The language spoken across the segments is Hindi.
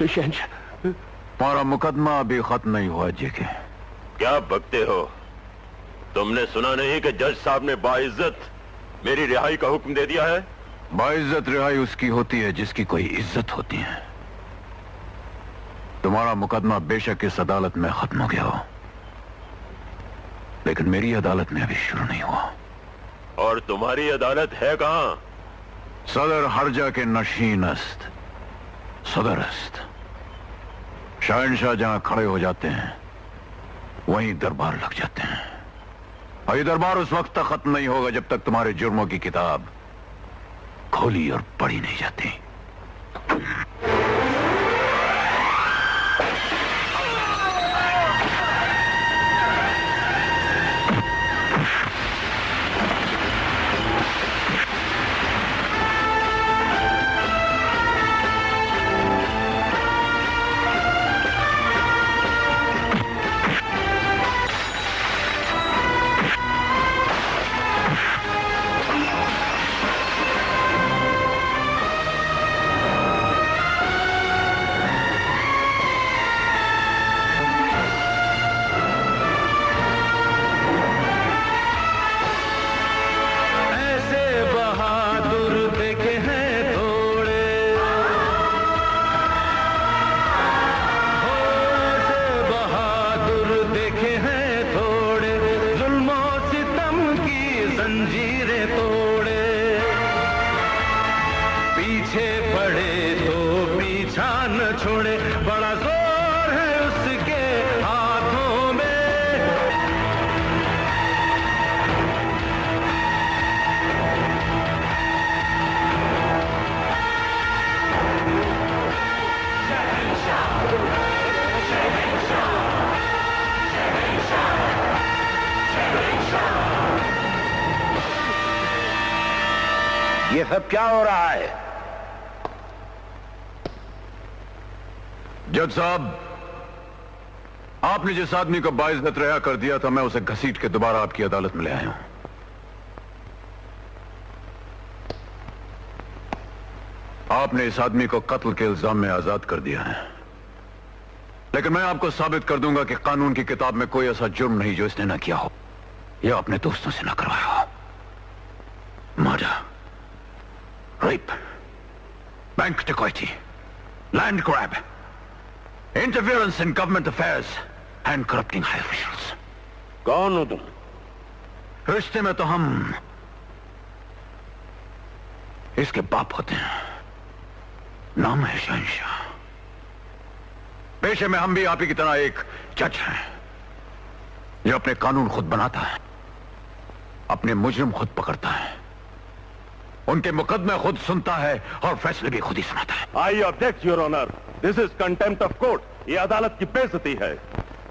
हमारा मुकदमा अभी खत्म नहीं हुआ जी के क्या बकते हो? तुमने सुना नहीं कि जज साहब ने बाइज्जत मेरी रिहाई का हुक्म दे दिया है? बाइज्जत रिहाई उसकी होती है जिसकी कोई इज़्ज़त होती है। तुम्हारा मुकदमा बेशक इस अदालत में खत्म हो गया हो लेकिन मेरी अदालत में अभी शुरू नहीं हुआ। और तुम्हारी अदालत है कहाँ? सदर हरजा के नशीनस्त सदरस्त। शहनशाह जहाँ खड़े हो जाते हैं, वहीं दरबार लग जाते हैं। और ये दरबार उस वक्त तक खत्म नहीं होगा जब तक तुम्हारे जुर्मों की किताब खोली और पढ़ी नहीं जाती। ये सब क्या हो रहा है? जज साहब, आपने जिस आदमी को बाइज्जत रिहा कर दिया था, मैं उसे घसीट के दोबारा आपकी अदालत में ले आया हूँ। आपने इस आदमी को कत्ल के इल्ज़ाम में आज़ाद कर दिया है। लेकिन मैं आपको साबित कर दूँगा कि कानून की किताब में कोई ऐसा जुर्म नहीं जो इसने ना किया हो। या अपने दोस्तों से ना करवाया हो। Murder rape bank dacoity land grab interference in government affairs and corrupting high officials कौन हो तुम रिश्ते में तो हम इसके बाप होते हैं नाम है शहनशाह पेशे में हम भी आप ही की तरह एक जज हैं जो अपने कानून खुद बनाता है अपने मुजरिम खुद पकड़ता है उनके मुकदमे खुद सुनता है और फैसले भी खुद ही सुनाता है। I object your honour this is contempt of court ये अदालत की बेइज्जती है।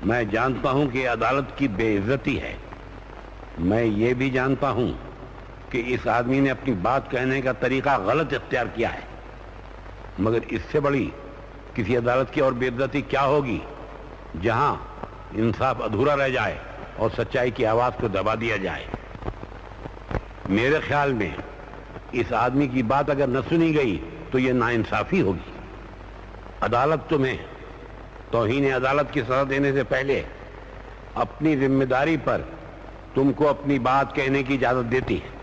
मैं जानता हूँ कि अदालत की बेइज्जती है। मैं ये भी जानता हूँ कि इस आदमी ने अपनी बात कहने का तरीका गलत इख्तियार किया है। मगर इससे बड़ी किसी अदालत की और बेइज्जती क्या होगी जहाँ इंसाफ अधूरा रह जाए और सच्चाई की आवाज़ को दबा दिया जाए? मेरे ख्याल में इस आदमी की बात अगर न सुनी गई तो यह नाइंसाफी होगी। अदालत तुम्हें तोहीन अदालत की सजा देने से पहले अपनी ज़िम्मेदारी पर तुमको अपनी बात कहने की इजाज़त देती है।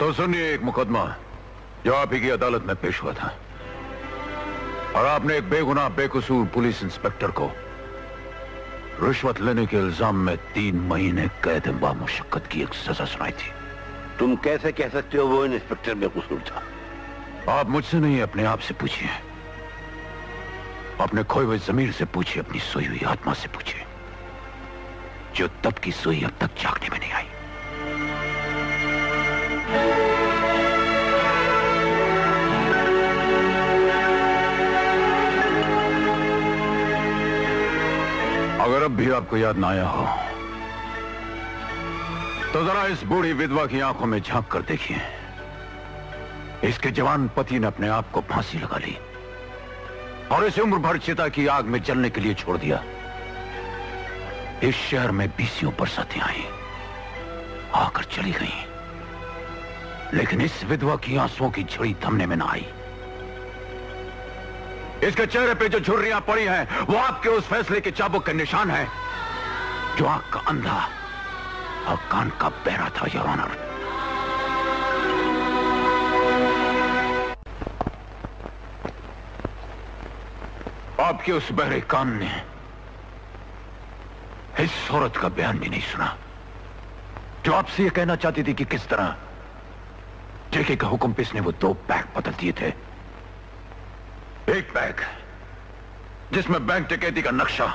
तो सुनिए एक मुकदमा जो आप ही की अदालत में पेश हुआ था। और आपने एक बेगुनाह बेकसूर पुलिस इंस्पेक्टर को रिश्वत लेने के इल्ज़ाम में तीन महीने कैद बामुशक्कत की एक सजा सुनाई थी। तुम कैसे कह सकते हो वो इंस्पेक्टर बेकसूर था? आप मुझसे नहीं अपने आप से पूछिए। अपने खोए हुए जमीर से पूछिए अपनी सोई हुई आत्मा से पूछिए जो तब की सोई अब तक जागने में नहीं आई। अब भी आपको याद ना आया हो तो जरा इस बूढ़ी विधवा की आँखों में झाँक कर देखिए। इसके जवान पति ने अपने आप को फांसी लगा ली और इसे उम्र भर चिता की आग में जलने के लिए छोड़ दिया। इस शहर में बीसियों बरसातें आई, आकर चली गई। लेकिन इस विधवा की आंसुओं की झड़ी थमने में ना आई। इसके चेहरे पे जो झुर्रियाँ पड़ी हैं, वो आपके उस फैसले के चाबुक के निशान है, जो आँख का अंधा और कान का बहरा था योर ऑनर आपके उस बहरे कान ने इस औरत का बयान भी नहीं सुना, जो आपसे यह कहना चाहती थी कि किस तरह जेके का हुक्म पे इसने वो दो बैग बदल दिए थे। एक बैग जिसमें बैंक डकैती का नक्शा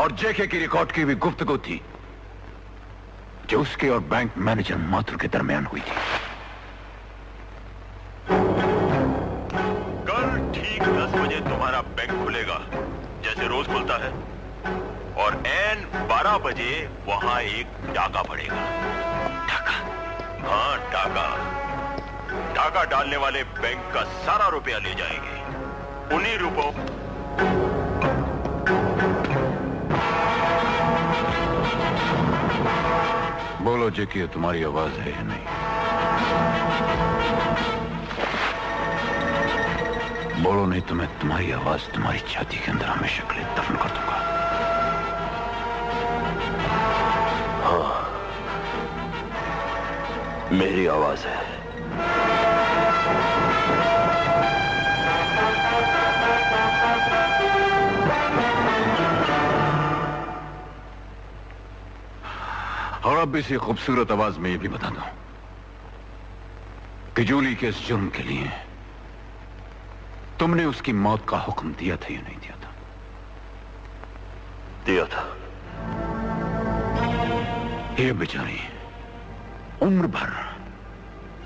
और जेके की रिकॉर्ड की हुई गुफ्तगु थी जो उसके और बैंक मैनेजर माथुर के दरमियान हुई थी। कल ठीक दस बजे तुम्हारा बैंक खुलेगा जैसे रोज खुलता है और एन बारह बजे वहाँ एक डाका पड़ेगा। डाका? हाँ डाका। डाका डालने वाले बैंक का सारा रुपया ले जाएँगे। उन्हीं रुपयों बोलो जेके तुम्हारी आवाज़ है या नहीं? बोलो नहीं तो मैं तुम्हारी आवाज़ तुम्हारी छाती के अंदर हमें लिए दफन कर दूँगा। हाँ। मेरी आवाज़ है। अब इसी खूबसूरत आवाज़ में ये भी बता दूँ कि जूली के इस जुर्म के लिए तुमने उसकी मौत का हुक्म दिया था या नहीं दिया था? दिया था। ये बेचारी उम्र भर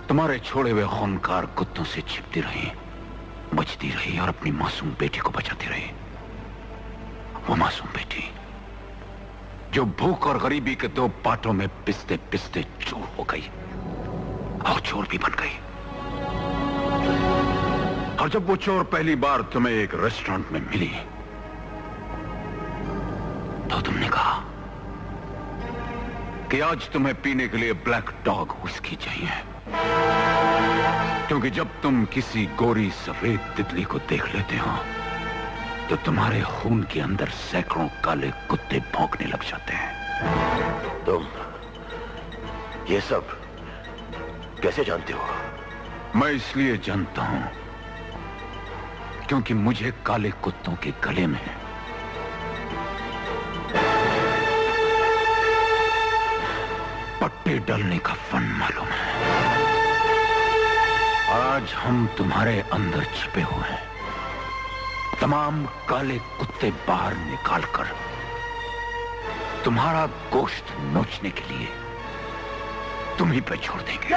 तुम्हारे छोड़े हुए खूनकार कुत्तों से छिपती रही बचती रही और अपनी मासूम बेटी को बचाती रही। वो मासूम बेटी जो भूख और गरीबी के दो पाटों में पिसते पिसते चूर हो गई और चोर भी बन गई। और जब वो चोर पहली बार तुम्हें एक रेस्टोरेंट में मिली तो तुमने कहा कि आज तुम्हें पीने के लिए ब्लैक डॉग उसकी चाहिए। क्योंकि जब तुम किसी गोरी सफ़ेद तितली को देख लेते हो तो तुम्हारे खून के अंदर सैकड़ों काले कुत्ते भौंकने लग जाते हैं। तुम ये सब कैसे जानते हो? मैं इसलिए जानता हूँ क्योंकि मुझे काले कुत्तों के गले में पट्टे डालने का फन मालूम है। आज हम तुम्हारे अंदर छिपे हुए हैं। तमाम काले कुत्ते बाहर निकालकर तुम्हारा गोश्त नोचने के लिए तुम ही पे छोड़ देंगे।